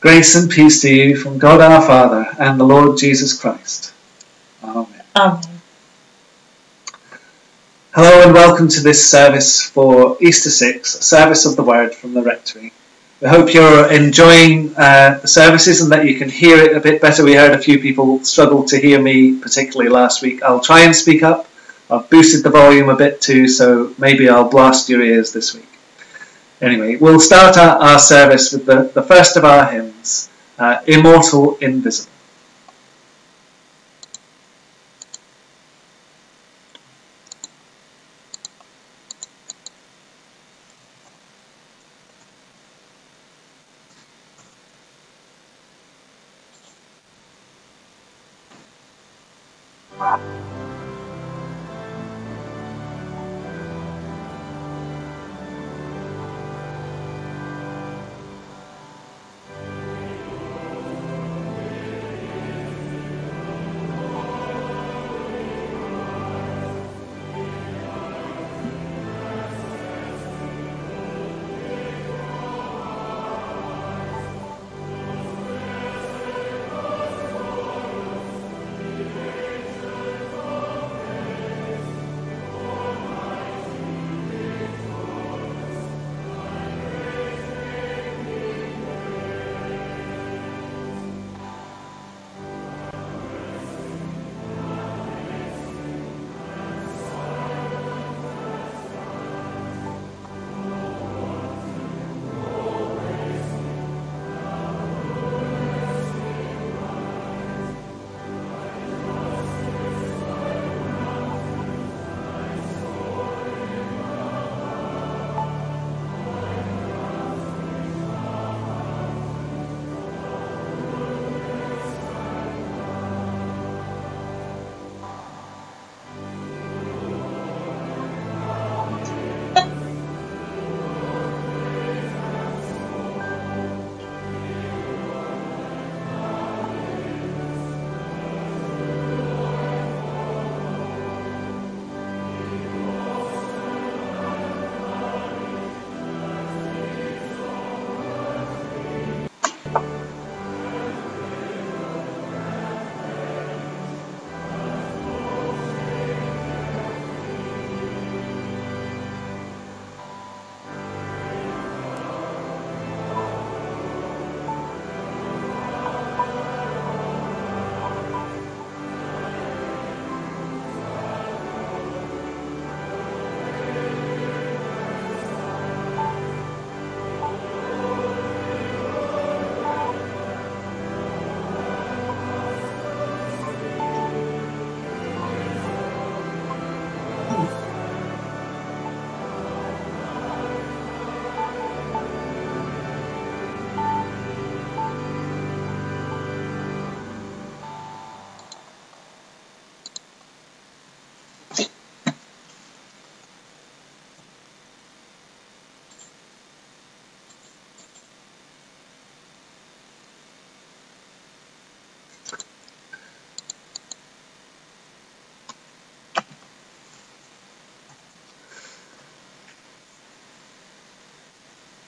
Grace and peace to you from God our Father and the Lord Jesus Christ. Amen. Amen. Hello and welcome to this service for Easter 6, a service of the Word from the Rectory. We hope you're enjoying uh, the services and that you can hear it a bit better. We heard a few people struggle to hear me, particularly last week. I'll try and speak up. I've boosted the volume a bit too, so maybe I'll blast your ears this week. Anyway, we'll start our, our service with the, the first of our hymns, uh, Immortal Invisible.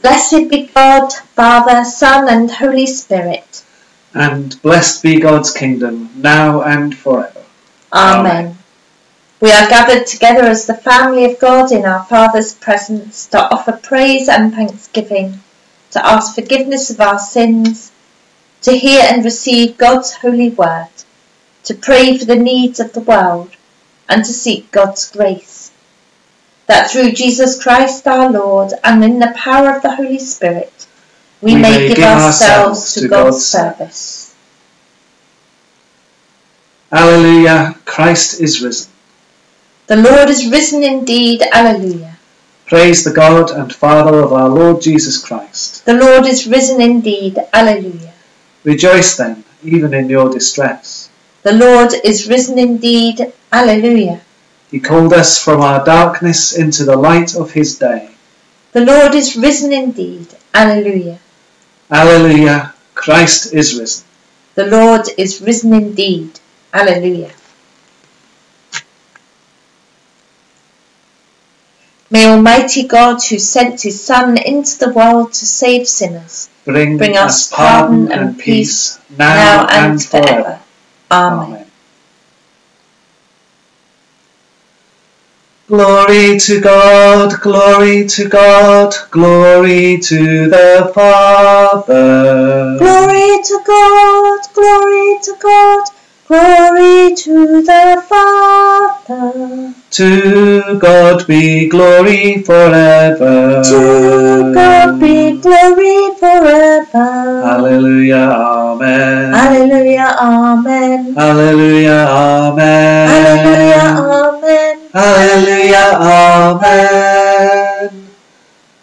Blessed be God, Father, Son, and Holy Spirit. And blessed be God's kingdom, now and forever. Amen. Amen. We are gathered together as the family of God in our Father's presence to offer praise and thanksgiving, to ask forgiveness of our sins, to hear and receive God's holy word, to pray for the needs of the world, and to seek God's grace. That through Jesus Christ our Lord and in the power of the Holy Spirit, we, We may, may give, give ourselves ourselves to God's God's service. Alleluia, Christ is risen. The Lord is risen indeed. Alleluia. Praise the God and Father of our Lord Jesus Christ. The Lord is risen indeed. Alleluia. Rejoice then, even in your distress. The Lord is risen indeed. Alleluia. He called us from our darkness into the light of his day. The Lord is risen indeed. Alleluia. Alleluia, Christ is risen. The Lord is risen indeed. Alleluia. May Almighty God, who sent his Son into the world to save sinners, bring, bring us pardon and peace now and forever. Amen. Amen. Glory to God, glory to God, glory to the Father. Glory to God, glory to God, glory to the Father. To God be glory forever. To God be glory forever. Hallelujah, Amen. Hallelujah, Amen. Hallelujah, Amen. Hallelujah, Amen. Hallelujah, Amen.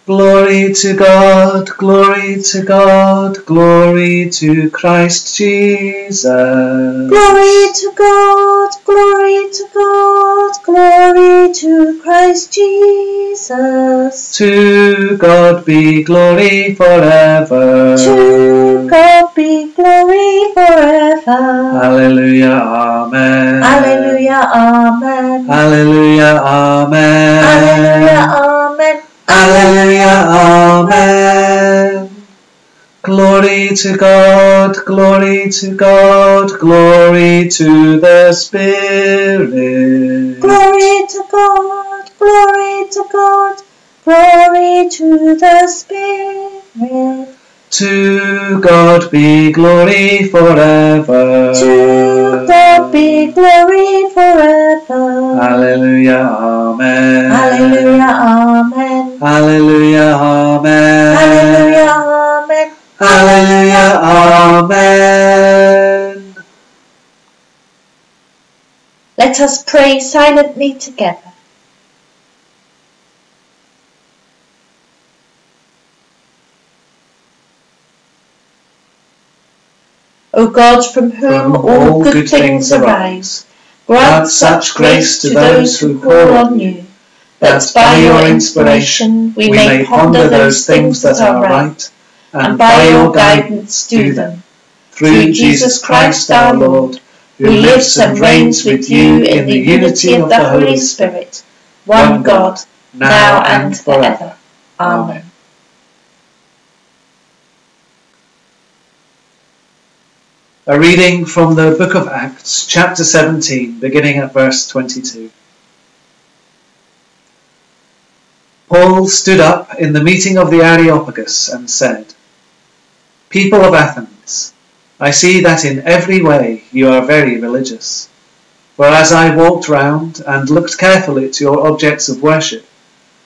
Glory to God, glory to God, glory to Christ Jesus. Glory to God, glory to God, glory to Christ Jesus. To God be glory forever. To God be forever. Hallelujah, Amen. Hallelujah, Amen. Hallelujah, Amen. Alleluia, Amen. Hallelujah, Amen. Glory to God, glory to God, glory to the Spirit. Glory to God, glory to God, glory to the Spirit. To God be glory forever. To God be glory forever. Hallelujah, Amen. Alleluia, Amen. Hallelujah, Amen. Alleluia, Amen. Hallelujah, Amen. Let us pray silently together. O God, from whom all good things arise, grant such grace to those who call on you, that by your inspiration we may ponder those things that are right, and by your guidance do them. Through Jesus Christ our Lord, who lives and reigns with you in the unity of the Holy Spirit, one God, now and forever. Amen. A reading from the book of Acts, chapter 17, beginning at verse 22. Paul stood up in the meeting of the Areopagus and said, People of Athens, I see that in every way you are very religious. For as I walked round and looked carefully at your objects of worship,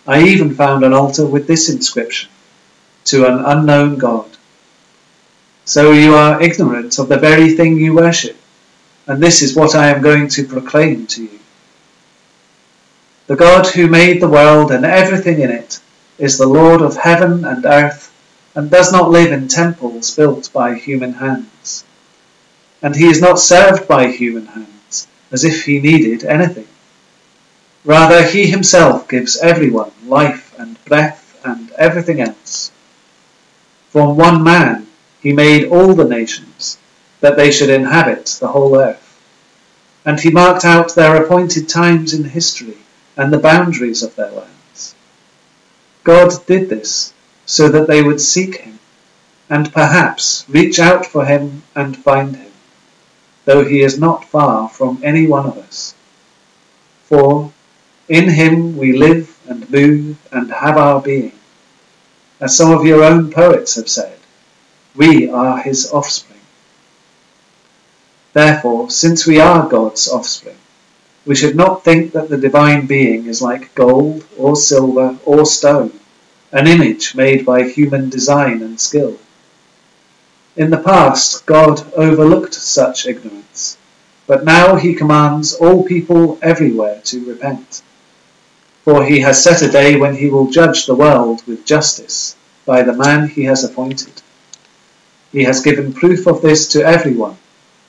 I even found an altar with this inscription, To an unknown God. So you are ignorant of the very thing you worship, and this is what I am going to proclaim to you. The God who made the world and everything in it is the Lord of heaven and earth, and does not live in temples built by human hands. And he is not served by human hands, as if he needed anything. Rather, he himself gives everyone life and breath and everything else. From one man he made all the nations, that they should inhabit the whole earth. And he marked out their appointed times in history and the boundaries of their lands. God did this so that they would seek him, and perhaps reach out for him and find him, though he is not far from any one of us. For in him we live and move and have our being, as some of your own poets have said. We are his offspring. Therefore, since we are God's offspring, we should not think that the divine being is like gold or silver or stone, an image made by human design and skill. In the past, God overlooked such ignorance, but now he commands all people everywhere to repent. For he has set a day when he will judge the world with justice by the man he has appointed. He has given proof of this to everyone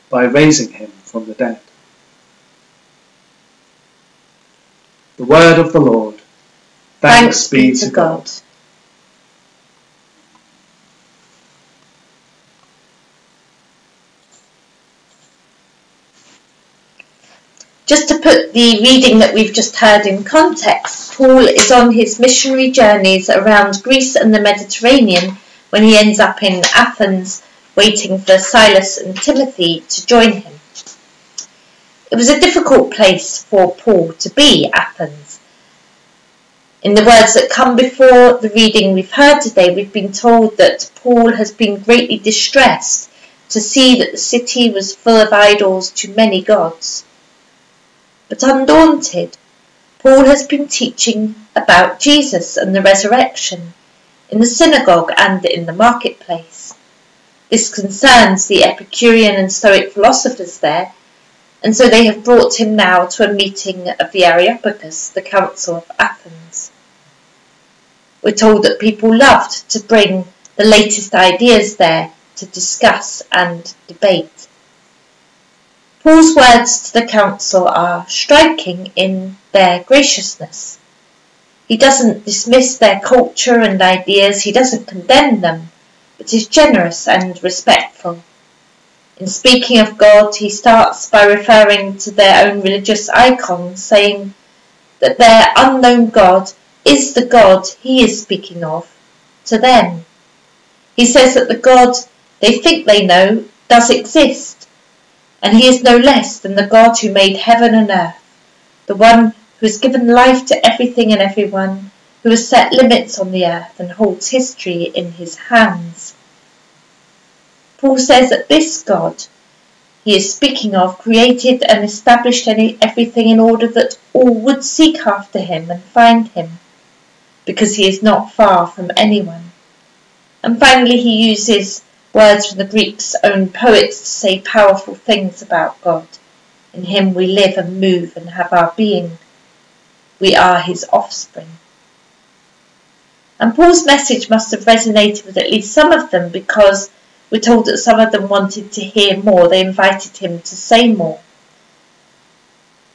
by raising him from the dead. The word of the Lord. Thanks, be to God. Just to put the reading that we've just heard in context, Paul is on his missionary journeys around Greece and the Mediterranean when he ends up in Athens waiting for Silas and Timothy to join him. It was a difficult place for Paul to be, Athens. In the words that come before the reading we've heard today, we've been told that Paul has been greatly distressed to see that the city was full of idols to many gods. But undaunted, Paul has been teaching about Jesus and the resurrection in the synagogue and in the marketplace. This concerns the Epicurean and Stoic philosophers there, and so they have brought him now to a meeting of the Areopagus, the Council of Athens. We're told that people loved to bring the latest ideas there to discuss and debate. Paul's words to the council are striking in their graciousness. He doesn't dismiss their culture and ideas, he doesn't condemn them, but is generous and respectful. In speaking of God, he starts by referring to their own religious icons, saying that their unknown God is the God he is speaking of to them. He says that the God they think they know does exist, and he is no less than the God who made heaven and earth, the one who has given life to everything and everyone, who has set limits on the earth and holds history in his hands. Paul says that this God he is speaking of created and established everything in order that all would seek after him and find him, because he is not far from anyone. And finally, he uses words from the Greeks' own poets to say powerful things about God. In him we live and move and have our being. We are his offspring. And Paul's message must have resonated with at least some of them because we're told that some of them wanted to hear more. They invited him to say more.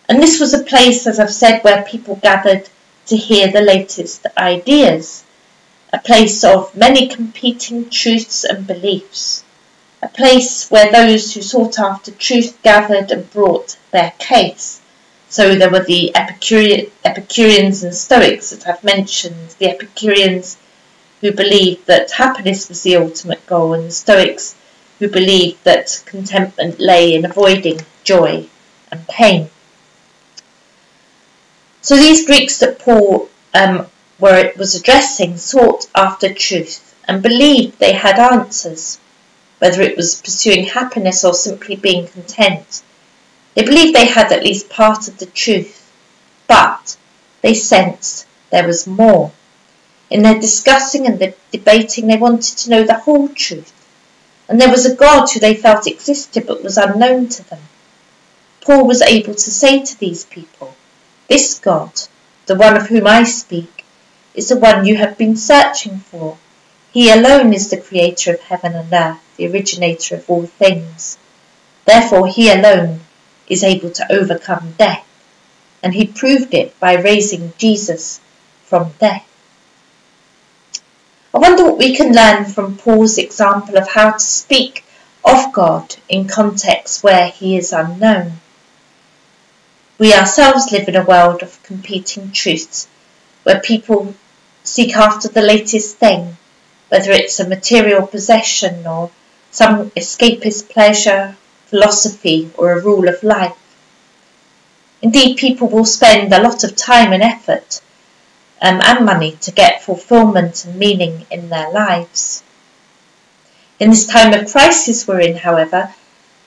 And this was a place, as I've said, where people gathered to hear the latest ideas. A place of many competing truths and beliefs. A place where those who sought after truth gathered and brought their case. So there were the Epicurean, Epicureans and Stoics that I've mentioned. The Epicureans who believed that happiness was the ultimate goal, and the Stoics who believed that contentment lay in avoiding joy and pain. So these Greeks that Paul um, were, was addressing sought after truth and believed they had answers, whether it was pursuing happiness or simply being content. They believed they had at least part of the truth, but they sensed there was more. In their discussing and the debating, they wanted to know the whole truth. And there was a God who they felt existed but was unknown to them. Paul was able to say to these people, This God, the one of whom I speak, is the one you have been searching for. He alone is the creator of heaven and earth, the originator of all things. Therefore, he alone is able to overcome death, and he proved it by raising Jesus from death. I wonder what we can learn from Paul's example of how to speak of God in contexts where he is unknown. We ourselves live in a world of competing truths where people seek after the latest thing, whether it's a material possession or some escapist pleasure, philosophy, or a rule of life. Indeed, people will spend a lot of time and effort um, and money to get fulfillment and meaning in their lives. In this time of crisis we're in, however,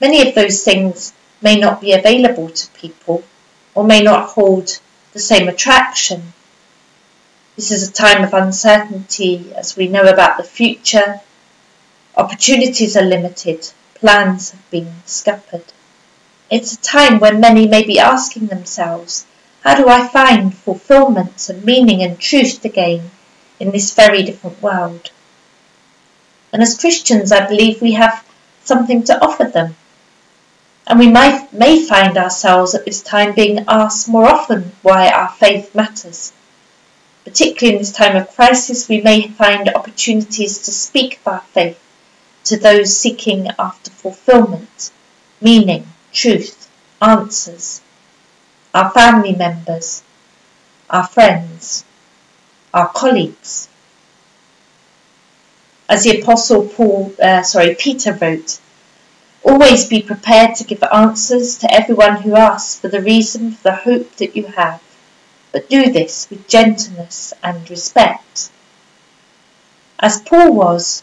many of those things may not be available to people or may not hold the same attraction. This is a time of uncertainty as we know about the future. Opportunities are limited, plans have been scuppered. It's a time when many may be asking themselves, how do I find fulfillment and meaning and truth again in this very different world? And as Christians, I believe we have something to offer them. And we might, may find ourselves at this time being asked more often why our faith matters. Particularly in this time of crisis, we may find opportunities to speak of our faith to those seeking after fulfillment, meaning, truth, answers. our family members, our friends, our colleagues. As the Apostle Paul, uh, sorry, Peter wrote, always be prepared to give answers to everyone who asks for the reason for the hope that you have, but do this with gentleness and respect. As Paul was,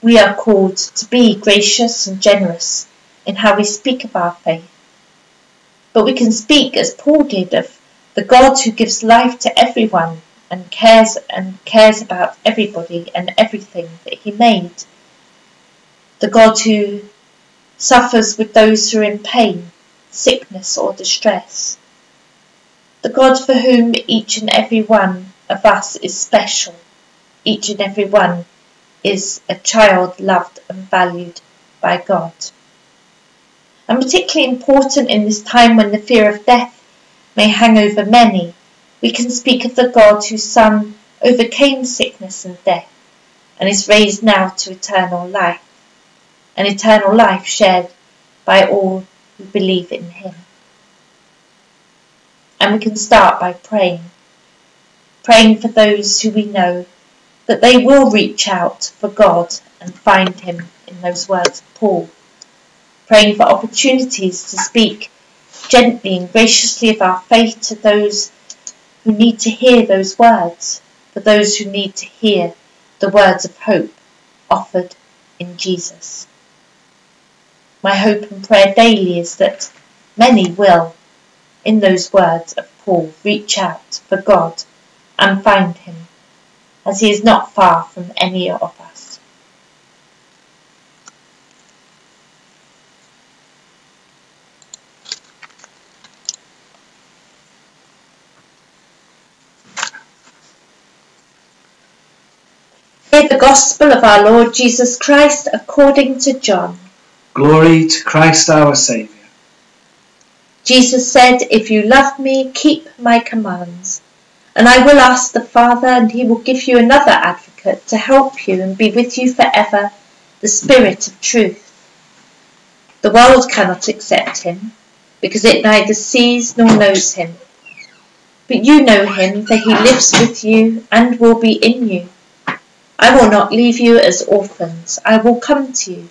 we are called to be gracious and generous in how we speak of our faith. But we can speak as Paul did of the God who gives life to everyone and cares and cares about everybody and everything that he made. The God who suffers with those who are in pain, sickness or distress. The God for whom each and every one of us is special. Each and every one is a child loved and valued by God. And particularly important in this time when the fear of death may hang over many, we can speak of the God whose Son overcame sickness and death and is raised now to eternal life, an eternal life shared by all who believe in him. And we can start by praying, praying for those who we know that they will reach out for God and find him in those words of Paul, praying for opportunities to speak gently and graciously of our faith to those who need to hear those words, for those who need to hear the words of hope offered in Jesus. My hope and prayer daily is that many will, in those words of Paul, reach out for God and find him, as he is not far from any of us. Hear the Gospel of our Lord Jesus Christ according to John. Glory to Christ our Saviour. Jesus said, If you love me, keep my commands. And I will ask the Father, and he will give you another advocate to help you and be with you forever, the Spirit of truth. The world cannot accept him, because it neither sees nor knows him. But you know him, for he lives with you and will be in you. I will not leave you as orphans. I will come to you.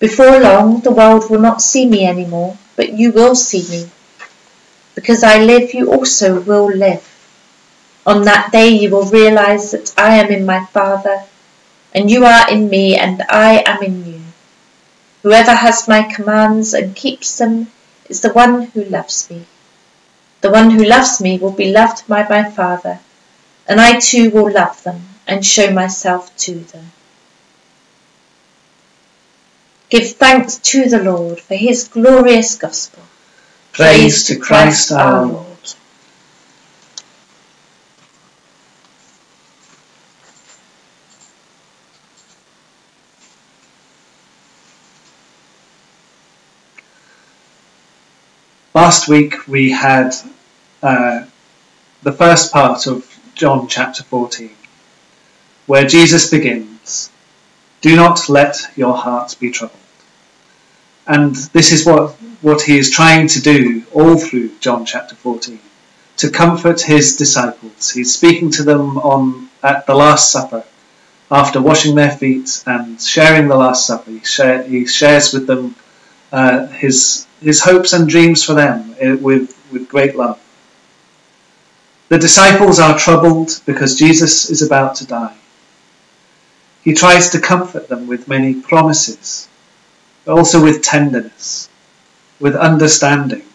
Before long, the world will not see me any more, but you will see me. Because I live, you also will live. On that day, you will realize that I am in my Father, and you are in me, and I am in you. Whoever has my commands and keeps them is the one who loves me. The one who loves me will be loved by my Father, and I too will love them and show myself to them. Give thanks to the Lord for his glorious gospel. Praise, to Christ our Lord. Last week we had uh, the first part of John chapter 14 where Jesus begins, Do not let your hearts be troubled. And this is what, what he is trying to do all through John chapter 14, to comfort his disciples. He's speaking to them on at the Last Supper, after washing their feet and sharing the Last Supper. He, share, he shares with them uh, his, his hopes and dreams for them uh, with, with great love. The disciples are troubled because Jesus is about to die. He tries to comfort them with many promises, but also with tenderness, with understanding,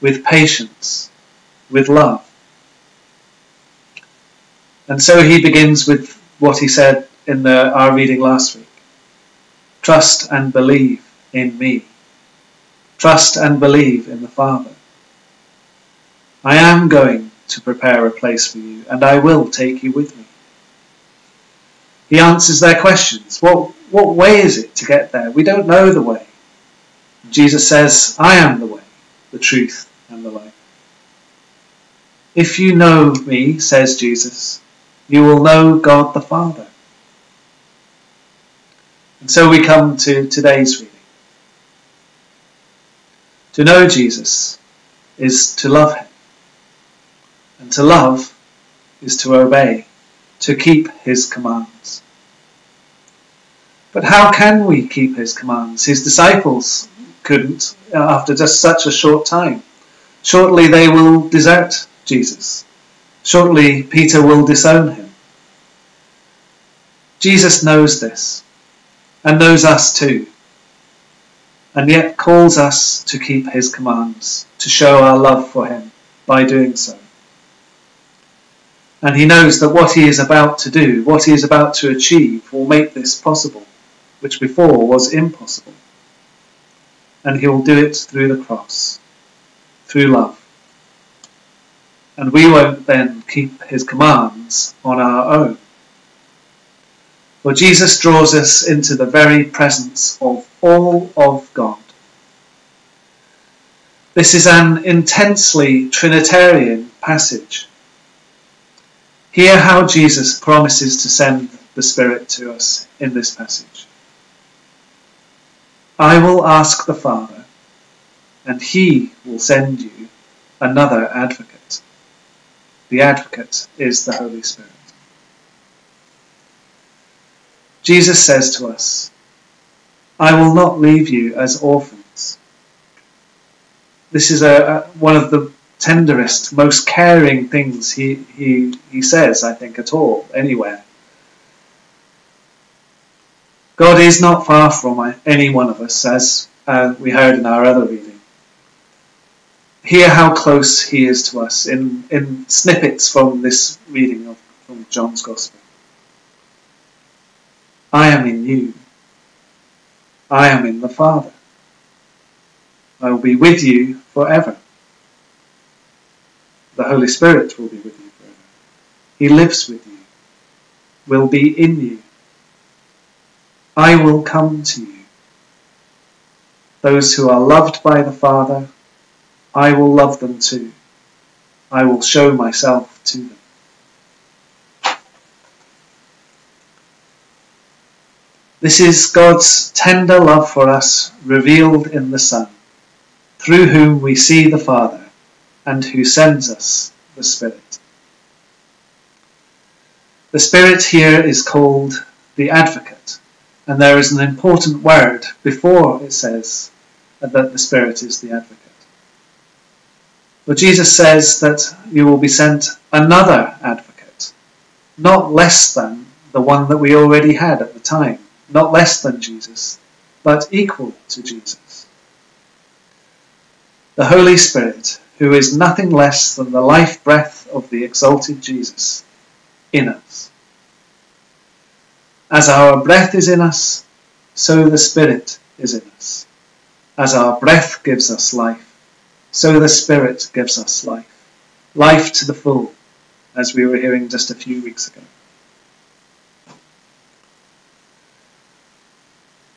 with patience, with love. And so he begins with what he said in the, our reading last week Trust and believe in me. Trust and believe in the Father. I am going to prepare a place for you, and I will take you with me. He answers their questions. What, what way is it to get there? We don't know the way. Jesus says, I am the way, the truth, and the life. If you know me, says Jesus, you will know God the Father. And so we come to today's reading. To know Jesus is to love him. And to love is to obey, to keep his commands. But how can we keep his commands? His disciples couldn't uh, after just such a short time. Shortly they will desert Jesus. Shortly Peter will disown him. Jesus knows this and knows us too, and yet calls us to keep his commands, to show our love for him by doing so. And he knows that what he is about to do, what he is about to achieve, will make this possible, which before was impossible. And he will do it through the cross, through love. And we won't then keep his commands on our own. For Jesus draws us into the very presence of all of God. This is an intensely Trinitarian passage. Hear how Jesus promises to send the Spirit to us in this passage. I will ask the Father, and he will send you another advocate. The advocate is the Holy Spirit. Jesus says to us, I will not leave you as orphans. This is a, a, one of the tenderest, most caring things he, he, he says, I think, at all, anywhere. God is not far from any one of us, as uh, we heard in our other reading. Hear how close he is to us in, in snippets from this reading of from John's Gospel. I am in you. I am in the Father. I will be with you forever. The Holy Spirit will be with you forever. He lives with you, will be in you. I will come to you. Those who are loved by the Father, I will love them too. I will show myself to them. This is God's tender love for us revealed in the Son, through whom we see the Father, and who sends us the Spirit. The Spirit here is called the Advocate, and there is an important word before it says that the Spirit is the Advocate. But Jesus says that you will be sent another Advocate, not less than the one that we already had at the time not less than Jesus, but equal to Jesus. The Holy Spirit, who is nothing less than the life breath of the exalted Jesus, in us. As our breath is in us, so the Spirit is in us. As our breath gives us life, so the Spirit gives us life. Life to the full, as we were hearing just a few weeks ago.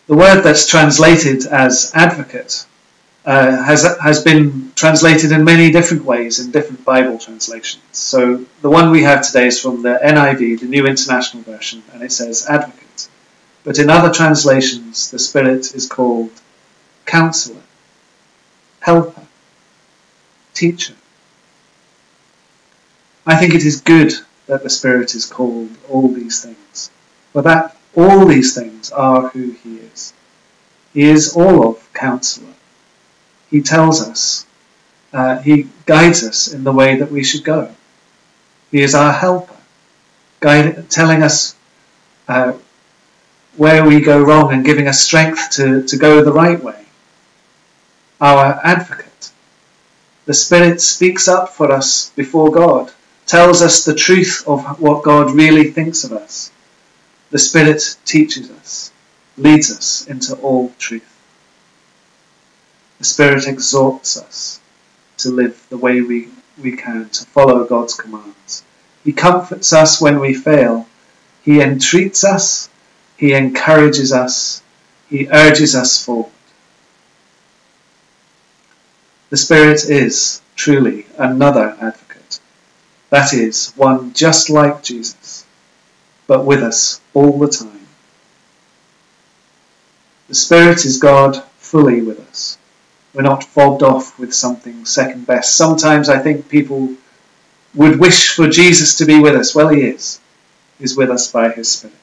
The word that's translated as advocate uh, has, has been translated in many different ways in different Bible translations. So the one we have today is from the NIV, the New International Version, and it says advocate. But in other translations, the Spirit is called counselor, helper, teacher. I think it is good that the Spirit is called all these things, for that all these things are who he is. He is all of counselor. He tells us, uh, he guides us in the way that we should go. He is our helper, guide, telling us uh, where we go wrong and giving us strength to, to go the right way. Our advocate. The Spirit speaks up for us before God, tells us the truth of what God really thinks of us the Spirit teaches us, leads us into all truth. The Spirit exhorts us to live the way we, we can, to follow God's commands. He comforts us when we fail. He entreats us. He encourages us. He urges us forward. The Spirit is truly another advocate. That is, one just like Jesus but with us all the time. The Spirit is God fully with us. we're not fobbed off with something second best. Sometimes I think people would wish for Jesus to be with us. Well, he is. He's with us by his Spirit.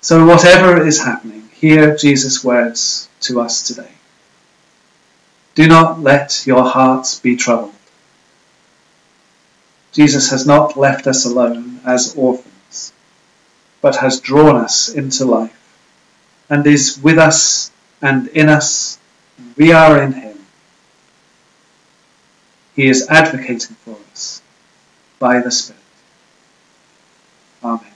So, whatever is happening, hear Jesus' words to us today. Do not let your hearts be troubled. Jesus has not left us alone as orphans, but has drawn us into life and is with us and in us. We are in him. He is advocating for us by the Spirit. Amen.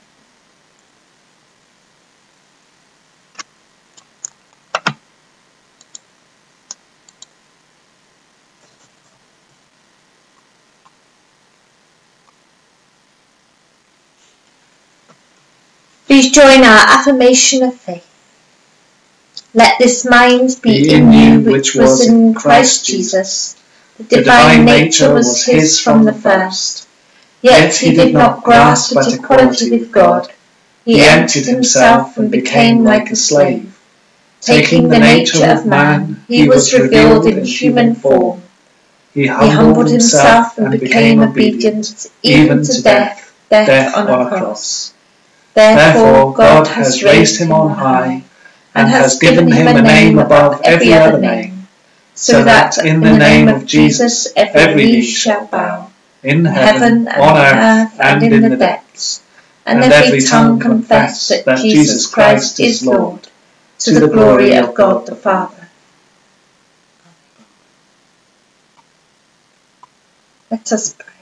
Please join our affirmation of faith. Let this mind be, in you which was in Christ Jesus. The divine nature was his from the first, yet he did not grasp at equality with God. He emptied himself and became like a slave. Taking the nature of man, he was revealed in human form. He humbled himself and became obedient even to death, death on a cross. Therefore God has raised him on high and has given him a name above every other name, so that in the name of Jesus every knee shall bow, in heaven, on earth, and in the depths, and every tongue confess that Jesus Christ is Lord, to the glory of God the Father. Let us pray.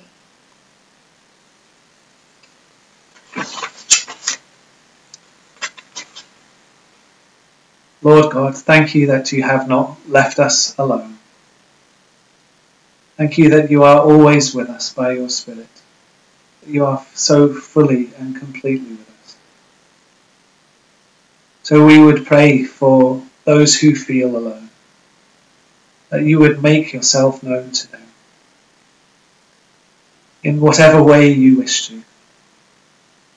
Lord God, thank you that you have not left us alone. Thank you that you are always with us by your Spirit, that you are so fully and completely with us. So we would pray for those who feel alone, that you would make yourself known to them in whatever way you wish to,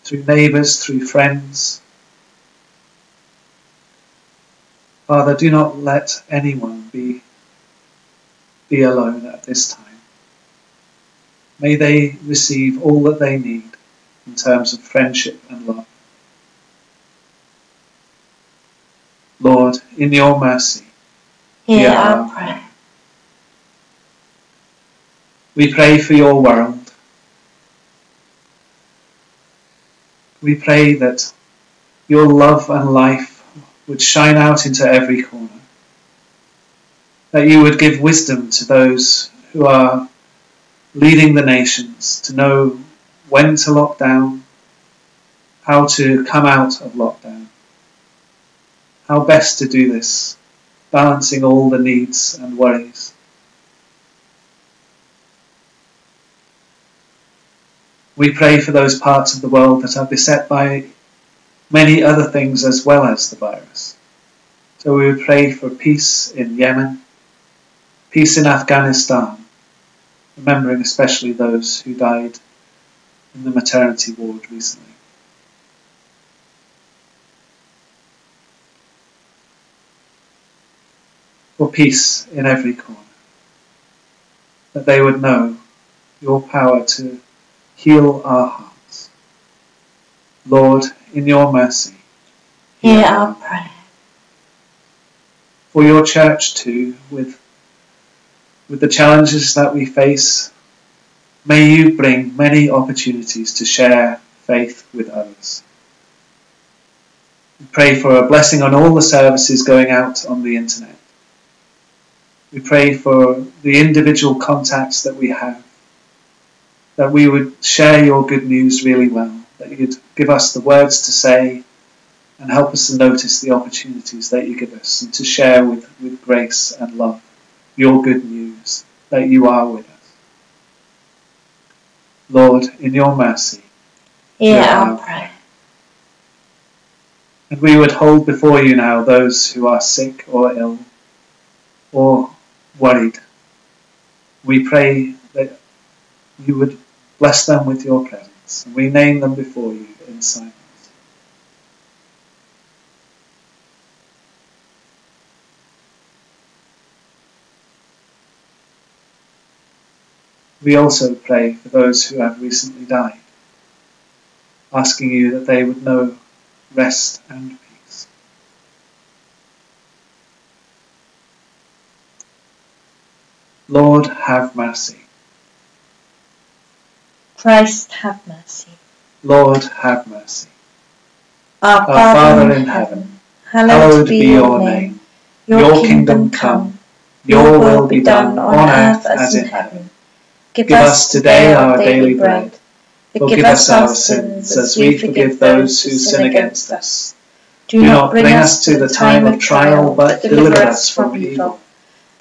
through neighbours, through friends, Father, do not let anyone be, be alone at this time. May they receive all that they need in terms of friendship and love. Lord, in your mercy, hear our prayer. We pray for your world. We pray that your love and life would shine out into every corner. That you would give wisdom to those who are leading the nations to know when to lock down, how to come out of lockdown, how best to do this, balancing all the needs and worries. We pray for those parts of the world that are beset by many other things as well as the virus. So we would pray for peace in Yemen, peace in Afghanistan, remembering especially those who died in the maternity ward recently. For peace in every corner, that they would know your power to heal our hearts. Lord, in your mercy. Hear our prayer. For your church too, with, with the challenges that we face, may you bring many opportunities to share faith with others. We pray for a blessing on all the services going out on the internet. We pray for the individual contacts that we have, that we would share your good news really well that you'd give us the words to say and help us to notice the opportunities that you give us and to share with, with grace and love your good news that you are with us. Lord, in your mercy, hear our prayer. And we would hold before you now those who are sick or ill or worried. We pray that you would bless them with your presence and we name them before you in silence. We also pray for those who have recently died, asking you that they would know rest and peace. Lord, have mercy. Christ, have mercy. Lord, have mercy. Our, Our Father in heaven, hallowed be your name. Your kingdom come. Your will be done on earth as in heaven. Give us today our daily bread. Forgive us our sins as we forgive those who sin against us. Do not bring us to the time of trial, but deliver us from evil.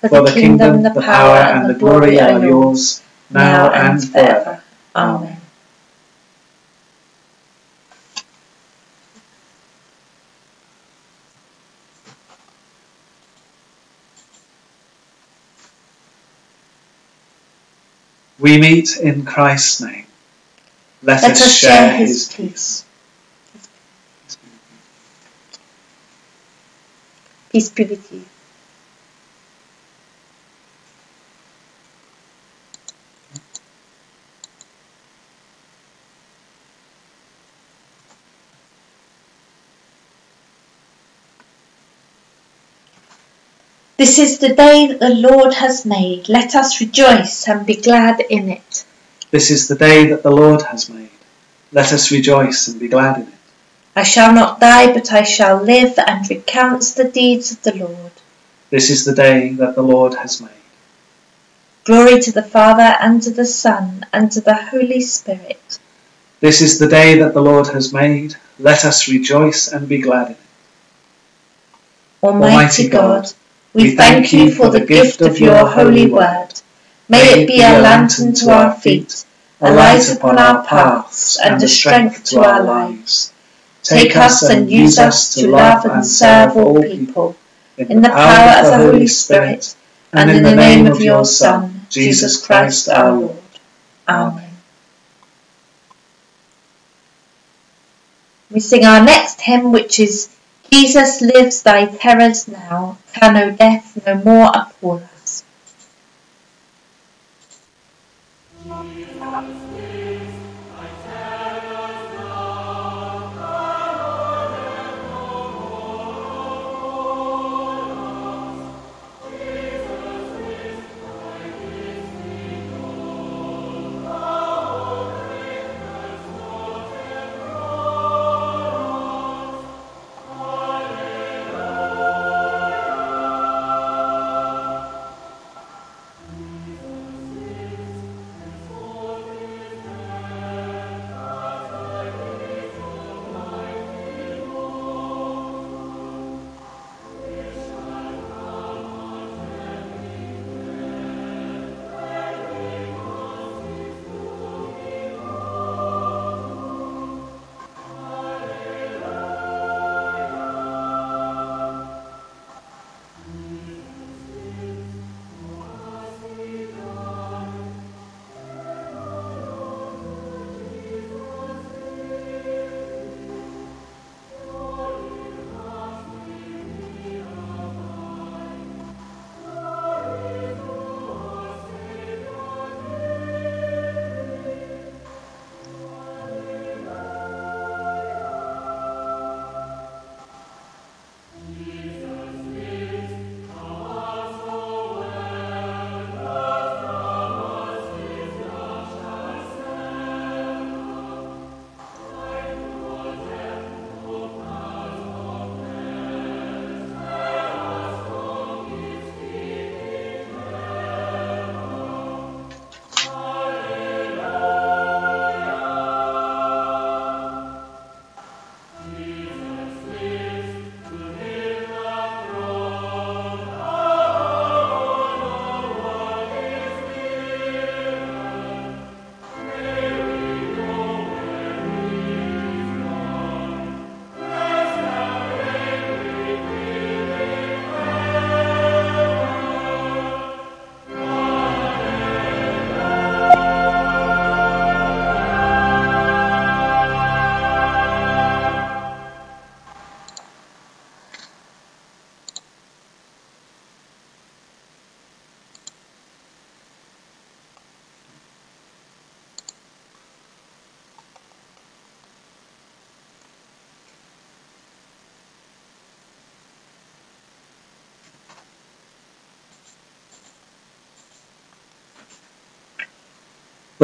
For the kingdom, the power, and the glory are yours, now and forever. Amen. We meet in Christ's name. Let, Let us, us share share his his peace. Peace be with you. This is the day that the Lord has made. Let us rejoice and be glad in it. This is the day that the Lord has made. Let us rejoice and be glad in it. I shall not die, but I shall live and recount the deeds of the Lord. This is the day that the Lord has made. Glory to the Father, and to the Son, and to the Holy Spirit. This is the day that the Lord has made. Let us rejoice and be glad in it. Almighty God, we thank you for the gift of your holy word. May it be a lantern to our feet, a light upon our paths, and a strength to our lives. Take us and use us to love and serve all people, in the power of the Holy Spirit, and in the name of your Son, Jesus Christ our Lord. Amen. We sing our next hymn, which is Jesus lives, thy terrors now, can no death no more appall us.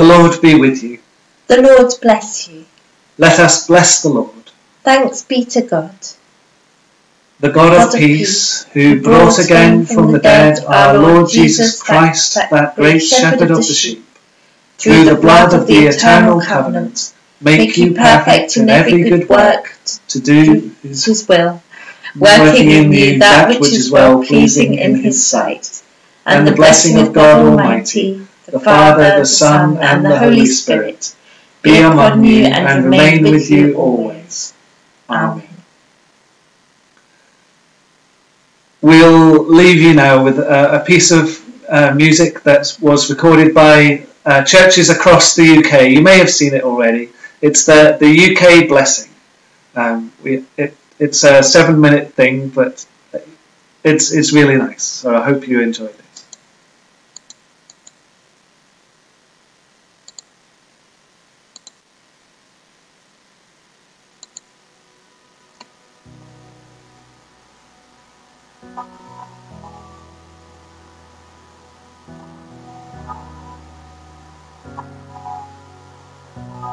The Lord be with you. The Lord bless you. Let us bless the Lord. Thanks be to God. The God, God of peace, who brought again from the dead our Lord Jesus Christ, that great shepherd of the sheep, through the blood of the eternal covenant, make you perfect in every good work to do his will, working in you that which is well pleasing in his sight. And the blessing of God Almighty, the Father, the Son, and the Holy Spirit be upon you and remain with you always. Amen. We'll leave you now with a, piece of uh, music that was recorded by uh, churches across the UK. You may have seen it already. It's the, the UK Blessing. Um, it, it's a seven minute thing, but it's, it's really nice. So I hope you enjoy it.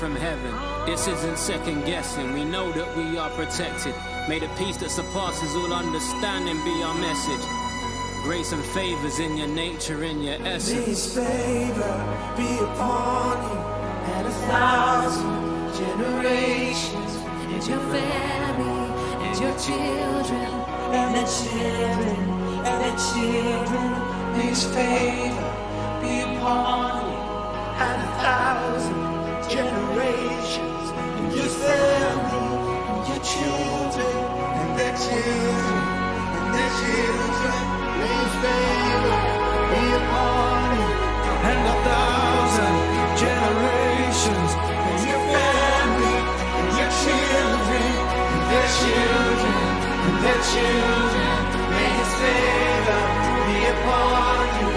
from heaven. This isn't second guessing. We know that we are protected. May the peace that surpasses all understanding be our message. Grace and favors in your nature, in your essence. May His favor be upon you and a thousand generations, and your family, and your children, and the children, and the children. May His favor be upon children, and their children. May His favor be upon you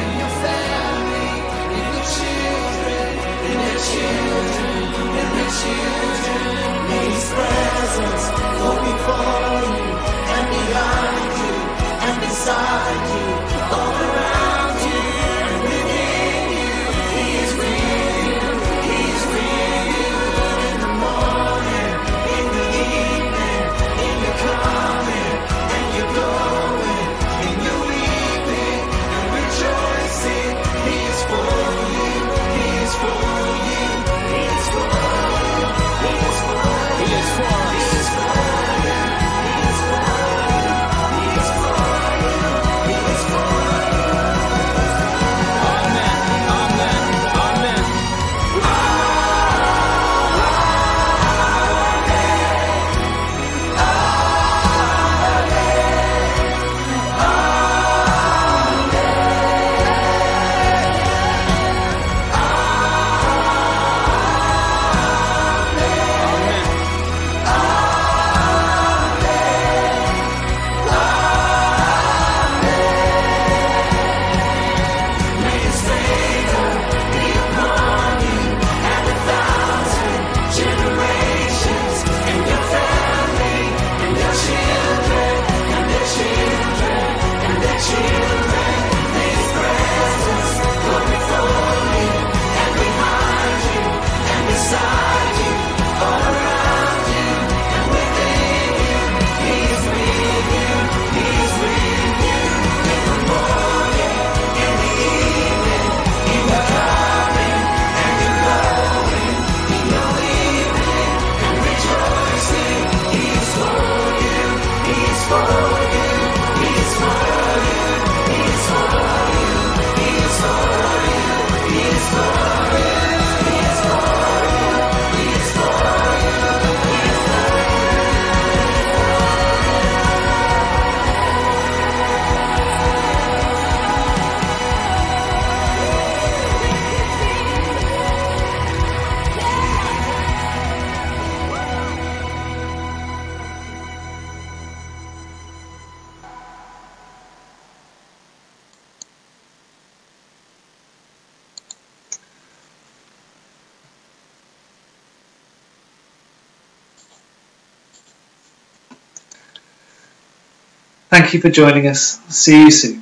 and your family, and your children, and their children, and their children. May His presence go before you and behind you and beside you. you. Thank you for joining us. See you soon.